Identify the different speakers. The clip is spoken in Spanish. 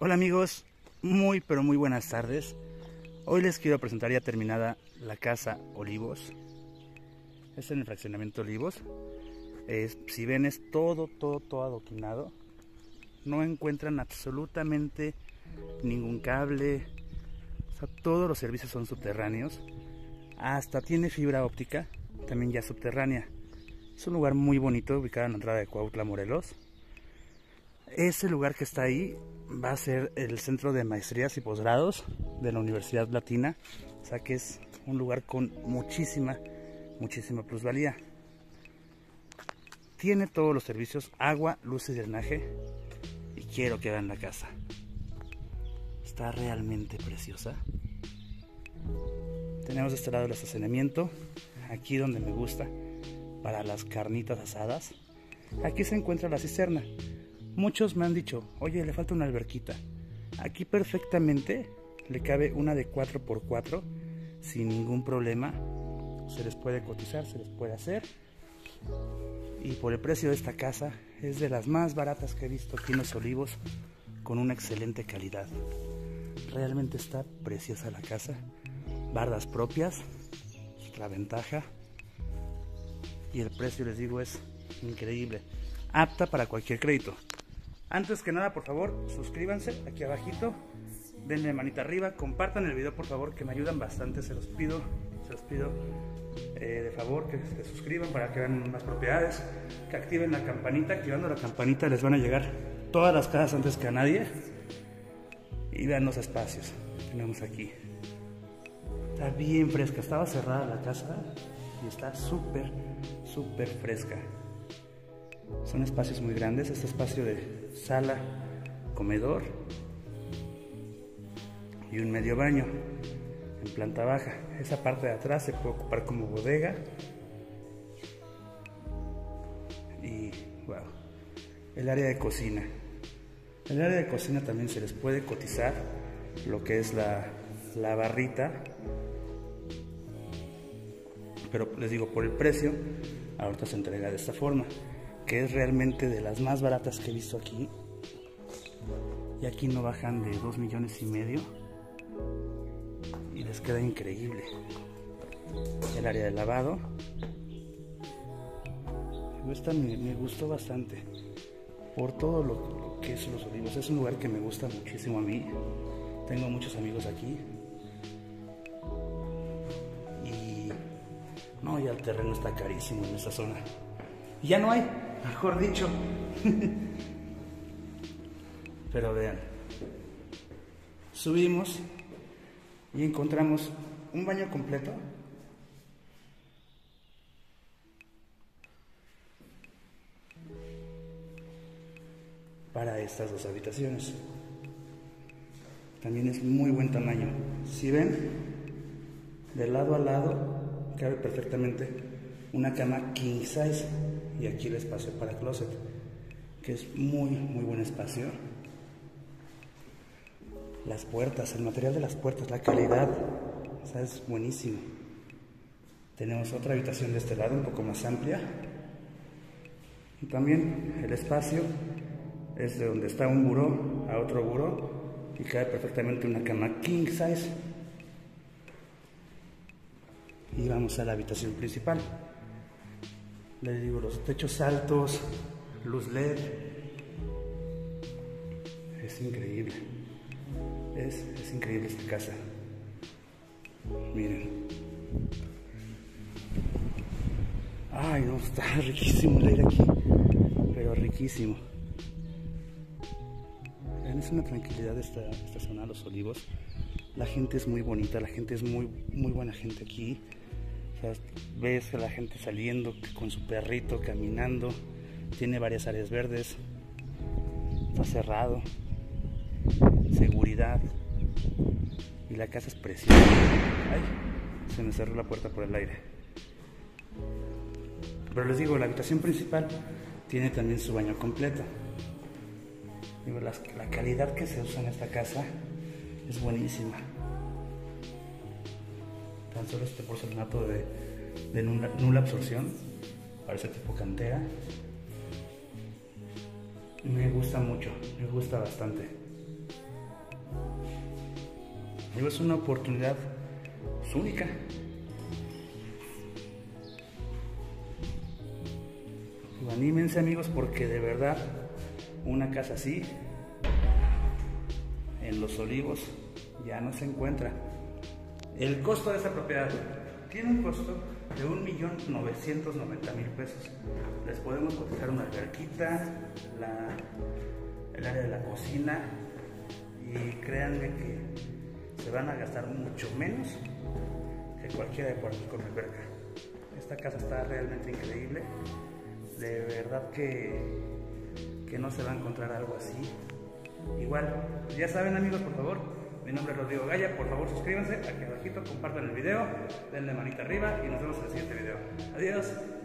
Speaker 1: Hola amigos, muy pero muy buenas tardes. Hoy les quiero presentar ya terminada la casa Olivos. Es en el fraccionamiento Olivos. Si ven es todo, todo, todo adoquinado. No encuentran absolutamente ningún cable. O sea, todos los servicios son subterráneos. Hasta tiene fibra óptica, también ya subterránea. Es un lugar muy bonito ubicado en la entrada de Cuautla, Morelos. Ese lugar que está ahí va a ser el centro de maestrías y posgrados de la Universidad Latina. O sea que es un lugar con muchísima, muchísima plusvalía. Tiene todos los servicios, agua, luz y drenaje. Y quiero que vean la casa. Está realmente preciosa. Tenemos de este lado el estacionamiento. Aquí donde me gusta. Para las carnitas asadas. Aquí se encuentra la cisterna. Muchos me han dicho, oye, le falta una alberquita. Aquí perfectamente le cabe una de 4x4 sin ningún problema. Se les puede cotizar, se les puede hacer. Y por el precio de esta casa es de las más baratas que he visto aquí en Los Olivos con una excelente calidad. Realmente está preciosa la casa. Bardas propias, la ventaja. Y el precio les digo es increíble. Apta para cualquier crédito. Antes que nada, por favor, suscríbanse aquí abajito, denle manita arriba, compartan el video por favor, que me ayudan bastante, se los pido, se los pido eh, de favor que se suscriban para que vean más propiedades, que activen la campanita, activando la campanita les van a llegar todas las casas antes que a nadie y vean los espacios tenemos aquí. Está bien fresca, estaba cerrada la casa y está súper, súper fresca. Son espacios muy grandes, este espacio de sala, comedor y un medio baño en planta baja. Esa parte de atrás se puede ocupar como bodega. Y wow, el área de cocina. El área de cocina también se les puede cotizar lo que es la, la barrita. Pero les digo, por el precio, ahorita se entrega de esta forma que es realmente de las más baratas que he visto aquí. Y aquí no bajan de 2 millones y medio. Y les queda increíble. El área de lavado. Esta me, me gustó bastante. Por todo lo, que es Los Olivos. Es un lugar que me gusta muchísimo a mí. Tengo muchos amigos aquí. Y no, ya el terreno está carísimo en esta zona. Y ya no hay mejor dicho. Pero vean, subimos y encontramos un baño completo. Para estas dos habitaciones. También es muy buen tamaño. Si ven, de lado a lado cabe perfectamente una cama king size y aquí el espacio para closet, que es muy, muy buen espacio. Las puertas, el material de las puertas, la calidad, o es buenísimo. Tenemos otra habitación de este lado, un poco más amplia. Y también el espacio es de donde está un buró a otro buró y cae perfectamente una cama king size. Y vamos a la habitación principal. Les digo, los techos altos, luz LED. Es increíble. Es, es increíble esta casa. Miren. Ay, no, está riquísimo el aire aquí. Pero riquísimo. Es una tranquilidad esta, esta zona, Los Olivos. La gente es muy bonita, la gente es muy, muy buena gente aquí. Ves a la gente saliendo con su perrito, caminando. Tiene varias áreas verdes. Está cerrado. Seguridad. Y la casa es preciosa. Se me cerró la puerta por el aire. Pero les digo, la habitación principal tiene también su baño completo. Digo, la, la calidad que se usa en esta casa es buenísima tan solo este porcelanato de, de nula, absorción, parece tipo cantera. Me gusta mucho, me gusta bastante. es una oportunidad única. anímense amigos porque de verdad una casa así en Los Olivos ya no se encuentra. El costo de esta propiedad tiene un costo de 1.990.000 pesos. Les podemos cotizar una alberquita, el área de la cocina y créanme que se van a gastar mucho menos que cualquiera de cuartos con alberca. Esta casa está realmente increíble. De verdad que, que no se va a encontrar algo así. Igual, ya saben amigos, por favor, mi nombre es Rodrigo Gaya, por favor suscríbanse aquí abajito, compartan el video, denle manita arriba y nos vemos en el siguiente video. Adiós.